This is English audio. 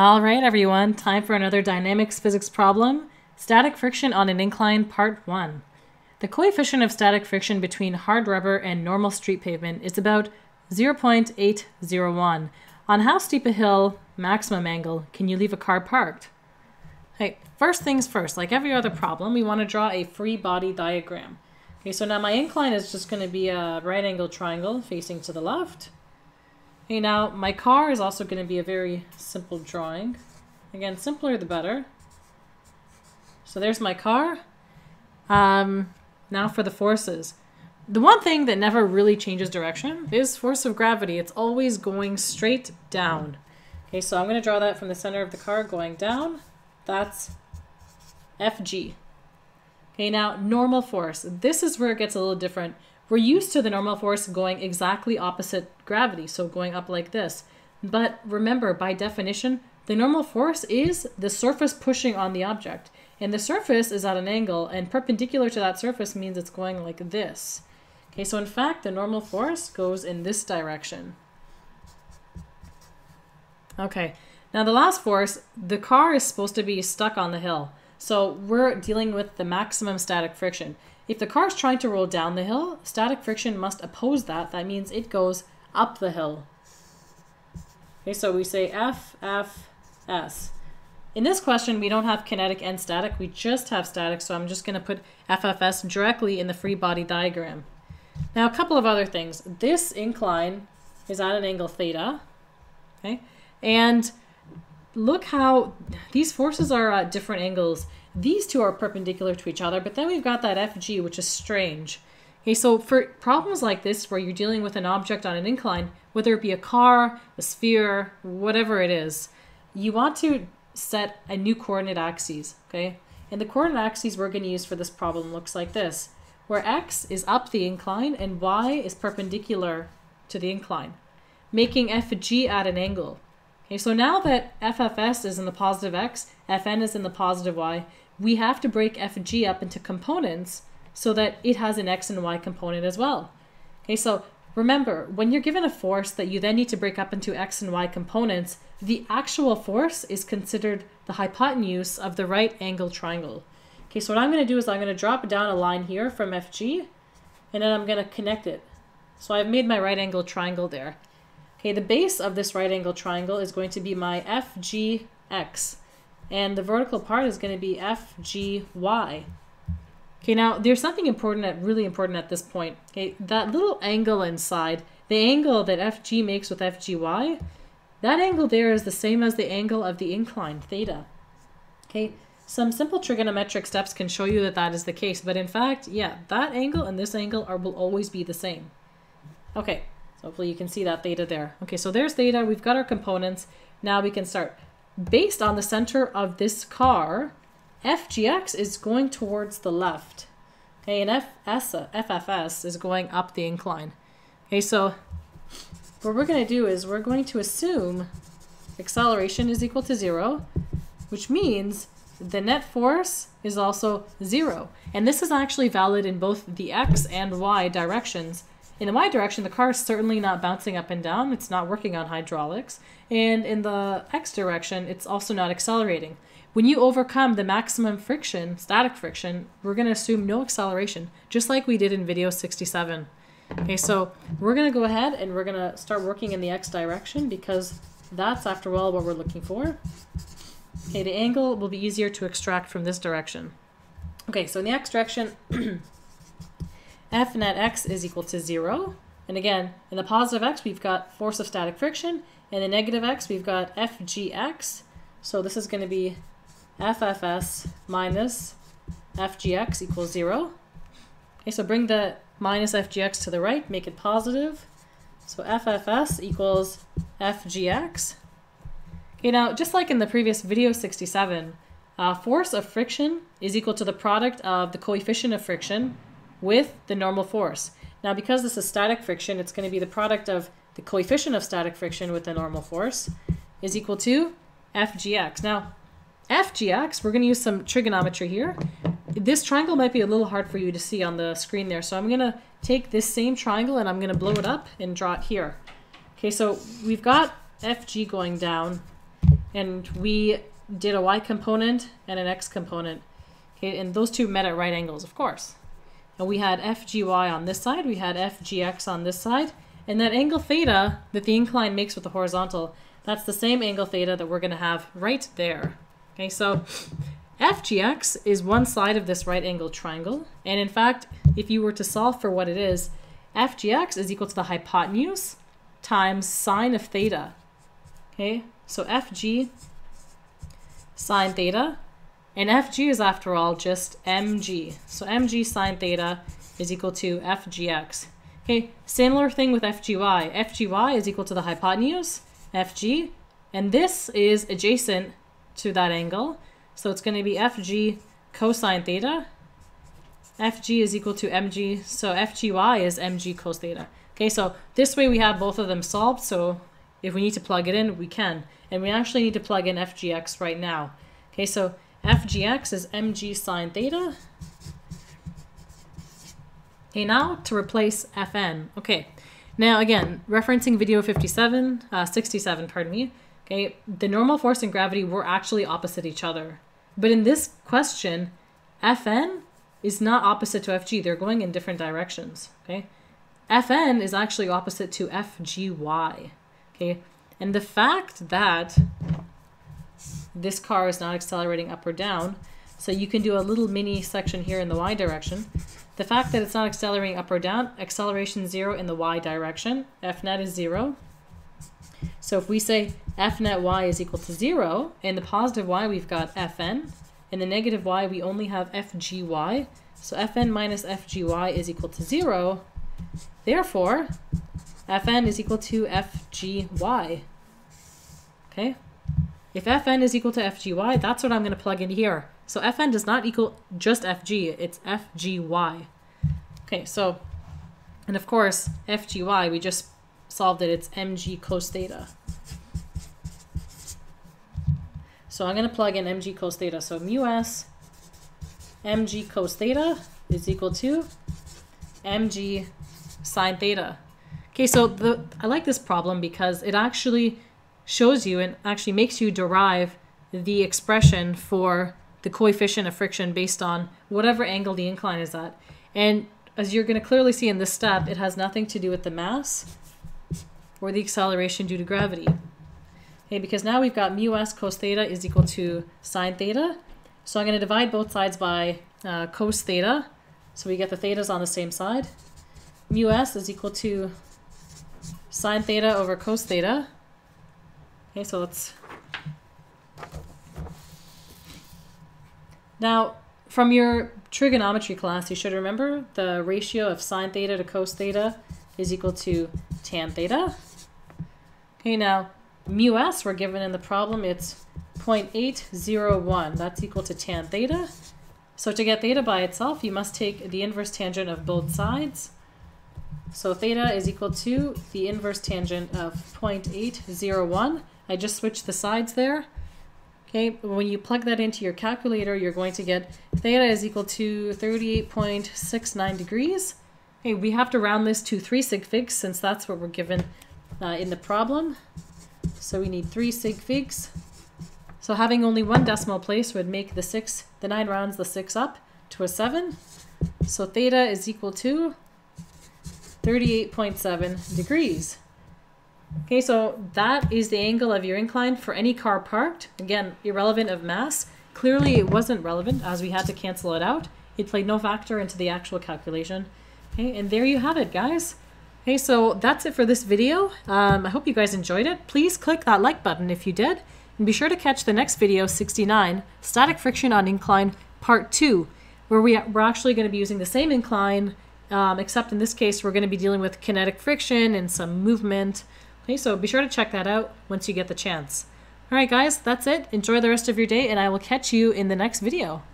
All right, everyone, time for another dynamics physics problem. Static friction on an incline, part one. The coefficient of static friction between hard rubber and normal street pavement is about 0.801. On how steep a hill, maximum angle, can you leave a car parked? Okay, first things first, like every other problem, we want to draw a free body diagram. Okay, so now my incline is just going to be a right angle triangle facing to the left. Okay, now my car is also going to be a very simple drawing. Again, simpler the better. So there's my car. Um, now for the forces. The one thing that never really changes direction is force of gravity. It's always going straight down. Okay, so I'm going to draw that from the center of the car going down. That's Fg. Okay, now normal force. This is where it gets a little different. We're used to the normal force going exactly opposite gravity, so going up like this. But remember, by definition, the normal force is the surface pushing on the object. And the surface is at an angle, and perpendicular to that surface means it's going like this. Okay, so in fact, the normal force goes in this direction. Okay, now the last force, the car is supposed to be stuck on the hill. So we're dealing with the maximum static friction. If the car is trying to roll down the hill, static friction must oppose that. That means it goes up the hill. Okay, so we say F, F, S. In this question, we don't have kinetic and static. We just have static, so I'm just going to put FFS directly in the free body diagram. Now, a couple of other things. This incline is at an angle theta, okay? And look how these forces are at different angles. These two are perpendicular to each other, but then we've got that FG, which is strange. Okay, so for problems like this, where you're dealing with an object on an incline, whether it be a car, a sphere, whatever it is, you want to set a new coordinate axes, okay? And the coordinate axes we're going to use for this problem looks like this, where x is up the incline and y is perpendicular to the incline, making FG at an angle. Okay, so now that FFS is in the positive x, Fn is in the positive y, we have to break FG up into components so that it has an x and y component as well. Okay, so remember, when you're given a force that you then need to break up into x and y components, the actual force is considered the hypotenuse of the right angle triangle. Okay, so what I'm going to do is I'm going to drop down a line here from FG, and then I'm going to connect it. So I've made my right angle triangle there. Okay, the base of this right angle triangle is going to be my FGX. And the vertical part is going to be FGY. Okay, now there's something important, at, really important at this point. Okay, that little angle inside, the angle that FG makes with FGY, that angle there is the same as the angle of the incline, theta. Okay, some simple trigonometric steps can show you that that is the case, but in fact, yeah, that angle and this angle are will always be the same. Okay, hopefully you can see that theta there. Okay, so there's theta, we've got our components. Now we can start based on the center of this car, FGX is going towards the left. Okay, and FS, FFS is going up the incline. Okay, so what we're going to do is we're going to assume acceleration is equal to zero, which means the net force is also zero. And this is actually valid in both the x and y directions. In the y direction, the car is certainly not bouncing up and down. It's not working on hydraulics. And in the x direction, it's also not accelerating. When you overcome the maximum friction, static friction, we're going to assume no acceleration, just like we did in video 67. Okay, so we're going to go ahead and we're going to start working in the x direction because that's, after all, what we're looking for. Okay, the angle will be easier to extract from this direction. Okay, so in the x direction, f net x is equal to 0. And again, in the positive x, we've got force of static friction. In the negative x, we've got fgx. So this is going to be ffs minus fgx equals 0. Okay, so bring the minus fgx to the right, make it positive. So ffs equals fgx. Okay, now, just like in the previous video 67, uh, force of friction is equal to the product of the coefficient of friction with the normal force. Now, because this is static friction, it's going to be the product of the coefficient of static friction with the normal force is equal to FGX. Now, FGX, we're going to use some trigonometry here. This triangle might be a little hard for you to see on the screen there, so I'm going to take this same triangle and I'm going to blow it up and draw it here. Okay, so we've got FG going down, and we did a y component and an x component. Okay, and those two met at right angles, of course. And we had FGY on this side, we had FGX on this side, and that angle theta that the incline makes with the horizontal, that's the same angle theta that we're going to have right there. Okay, so FGX is one side of this right angle triangle, and in fact, if you were to solve for what it is, FGX is equal to the hypotenuse times sine of theta. Okay, so FG sine theta, and FG is after all just mg. So mg sine theta is equal to FGX. Okay, similar thing with FGY. FGY is equal to the hypotenuse, FG, and this is adjacent to that angle. So it's going to be FG cosine theta. FG is equal to mg, so FGY is mg cos theta. Okay, so this way we have both of them solved, so if we need to plug it in, we can. And we actually need to plug in FGX right now. Okay, so FGX is mg sine theta. Okay, now to replace Fn. Okay, now again, referencing video 57, uh, 67, pardon me. Okay, the normal force and gravity were actually opposite each other. But in this question, Fn is not opposite to Fg. They're going in different directions. Okay, Fn is actually opposite to Fgy. Okay, and the fact that this car is not accelerating up or down, so you can do a little mini section here in the y direction. The fact that it's not accelerating up or down, acceleration zero in the y direction, f net is zero. So if we say f net y is equal to zero, in the positive y we've got fn, in the negative y we only have fgy, so fn minus fgy is equal to zero, therefore fn is equal to fgy. Okay? If fn is equal to fgy, that's what I'm going to plug in here. So fn does not equal just fg, it's fgy. Okay, so, and of course, fgy, we just solved it, it's mg cos theta. So I'm going to plug in mg cos theta. So mu s mg cos theta is equal to mg sine theta. Okay, so the I like this problem because it actually shows you and actually makes you derive the expression for the coefficient of friction based on whatever angle the incline is at. And as you're going to clearly see in this step, it has nothing to do with the mass or the acceleration due to gravity. Okay, because now we've got mu s cos theta is equal to sine theta. So I'm going to divide both sides by uh, cos theta. So we get the thetas on the same side. Mu s is equal to sine theta over cos theta. Okay, so let's... Now, from your trigonometry class, you should remember the ratio of sine theta to cos theta is equal to tan theta. Okay, now, mu s we're given in the problem, it's 0.801. That's equal to tan theta. So to get theta by itself, you must take the inverse tangent of both sides. So theta is equal to the inverse tangent of 0.801. I just switched the sides there. Okay, when you plug that into your calculator, you're going to get theta is equal to 38.69 degrees. Okay, we have to round this to 3 sig figs since that's what we're given uh, in the problem. So we need 3 sig figs. So having only one decimal place would make the 6, the 9 rounds the 6 up to a 7. So theta is equal to 38.7 degrees. Okay, so that is the angle of your incline for any car parked. Again, irrelevant of mass. Clearly it wasn't relevant as we had to cancel it out. It played no factor into the actual calculation. Okay, and there you have it, guys. Okay, so that's it for this video. Um, I hope you guys enjoyed it. Please click that like button if you did. And be sure to catch the next video, 69, Static Friction on Incline Part 2, where we, we're actually going to be using the same incline, um, except in this case, we're going to be dealing with kinetic friction and some movement. Okay, so be sure to check that out once you get the chance. All right, guys, that's it. Enjoy the rest of your day, and I will catch you in the next video.